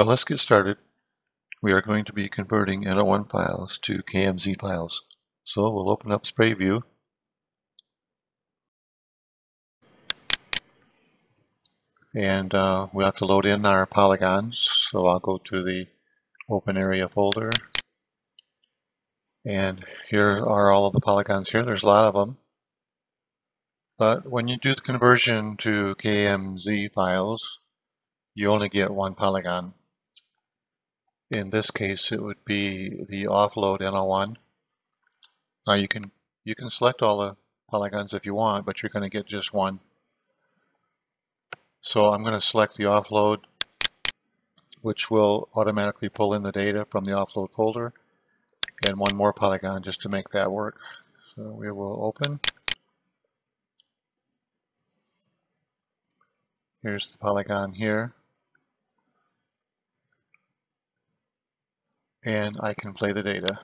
Well, let's get started. We are going to be converting NO1 files to KMZ files. So we'll open up SprayView. And uh, we have to load in our polygons. So I'll go to the open area folder. And here are all of the polygons here. There's a lot of them. But when you do the conversion to KMZ files, you only get one polygon. In this case, it would be the offload NO1. Now you can you can select all the polygons if you want, but you're going to get just one. So I'm going to select the offload, which will automatically pull in the data from the offload folder, and one more polygon just to make that work. So we will open. Here's the polygon here. And I can play the data.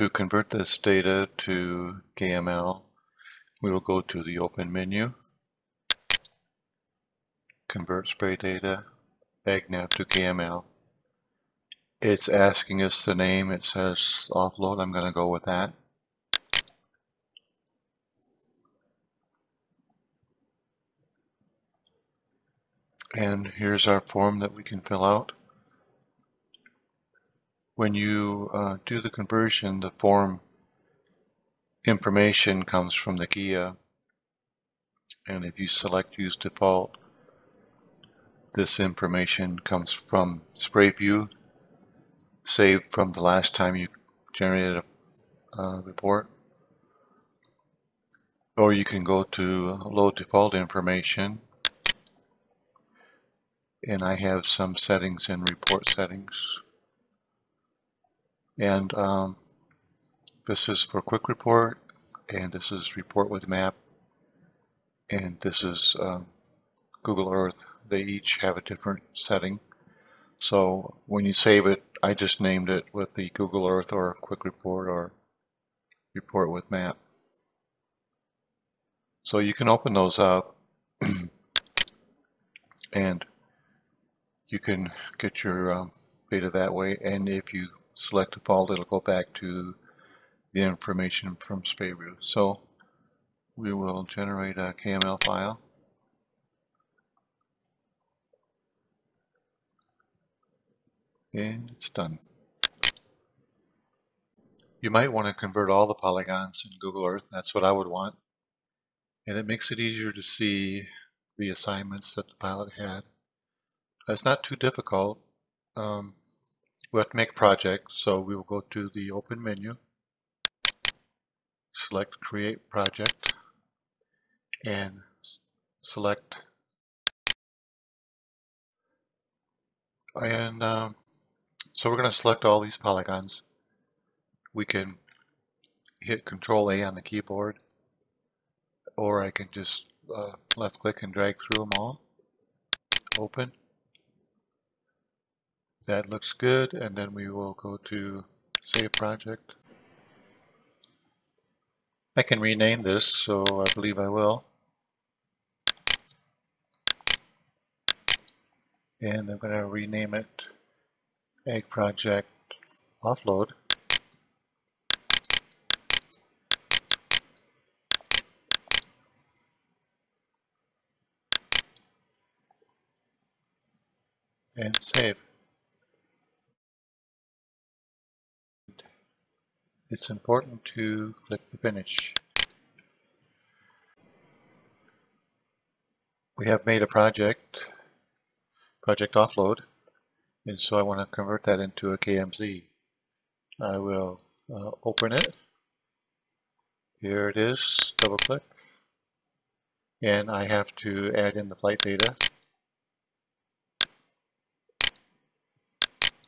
To convert this data to KML, we will go to the Open menu, Convert Spray Data, AgNav to KML. It's asking us the name, it says offload, I'm going to go with that. And here's our form that we can fill out when you uh, do the conversion, the form information comes from the GIA. And if you select Use Default, this information comes from SprayView, saved from the last time you generated a report. Or you can go to Load Default Information, and I have some settings in Report Settings. And um, this is for quick report, and this is report with map, and this is um, Google Earth. They each have a different setting. So when you save it, I just named it with the Google Earth or quick report or report with map. So you can open those up and you can get your um, data that way. And if you select default, it'll go back to the information from SprayView. So we will generate a KML file. And it's done. You might want to convert all the polygons in Google Earth. That's what I would want. And it makes it easier to see the assignments that the pilot had. It's not too difficult. Um, we have to make project, so we will go to the open menu, select create project, and select and um, so we're going to select all these polygons. We can hit control A on the keyboard or I can just uh, left click and drag through them all. Open that looks good and then we will go to save project. I can rename this so I believe I will. And I'm going to rename it Ag Project Offload. And save. It's important to click the finish. We have made a project, project offload, and so I want to convert that into a KMZ. I will uh, open it. Here it is, double click. And I have to add in the flight data.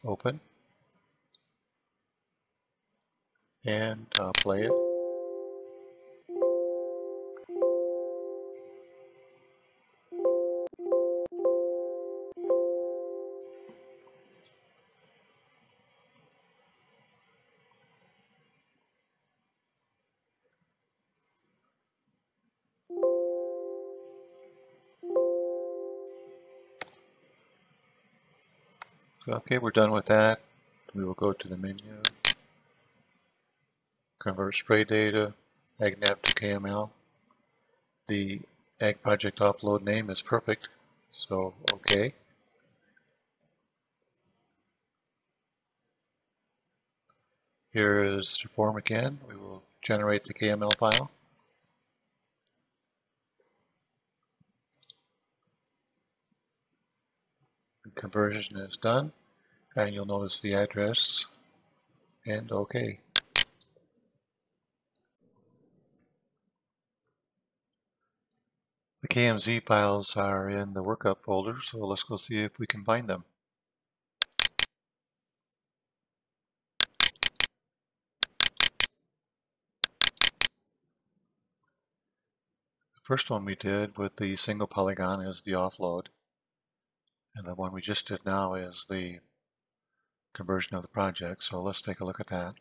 Open. And I'll uh, play it. Okay, we're done with that. We will go to the menu, convert spray data, AgNav to KML. The Ag Project offload name is perfect, so okay. Here is the form again. We will generate the KML file. conversion is done and you'll notice the address and OK. The KMZ files are in the workup folder, so let's go see if we can find them. The first one we did with the single polygon is the offload. And the one we just did now is the conversion of the project. So let's take a look at that.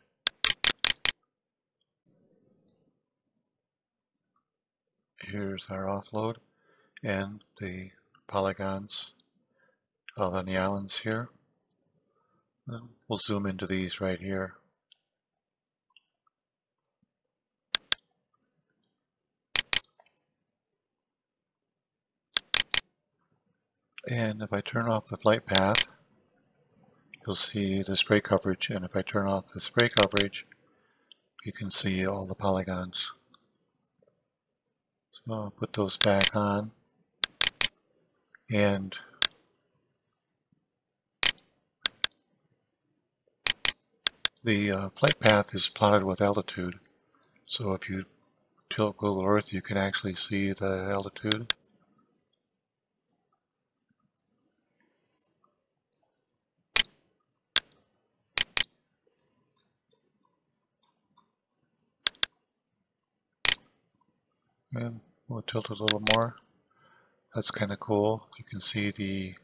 Here's our offload and the polygons on the islands here. We'll zoom into these right here. And if I turn off the flight path, you'll see the spray coverage. And if I turn off the spray coverage, you can see all the polygons. So I'll put those back on. And the uh, flight path is plotted with altitude. So if you tilt Google Earth, you can actually see the altitude. And we'll tilt it a little more. That's kind of cool. You can see the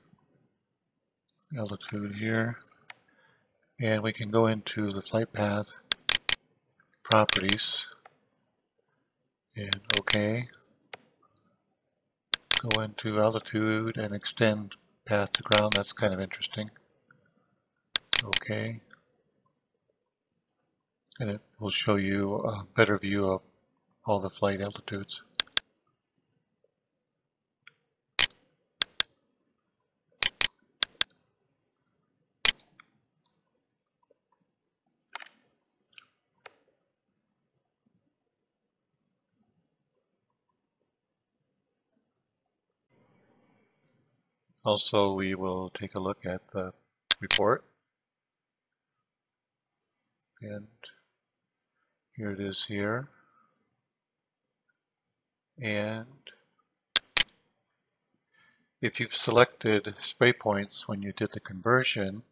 altitude here. And we can go into the flight path properties and OK. Go into altitude and extend path to ground. That's kind of interesting. OK. And it will show you a better view of all the flight altitudes. Also, we will take a look at the report. And here it is here. And if you've selected spray points when you did the conversion,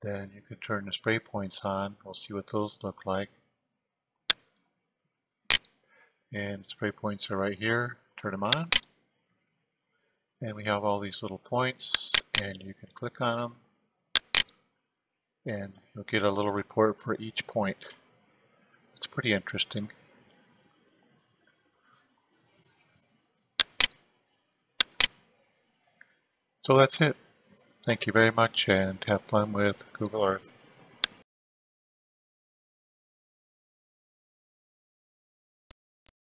then you can turn the spray points on. We'll see what those look like. And spray points are right here. Turn them on. And we have all these little points and you can click on them and you'll get a little report for each point. It's pretty interesting. So that's it. Thank you very much and have fun with Google Earth.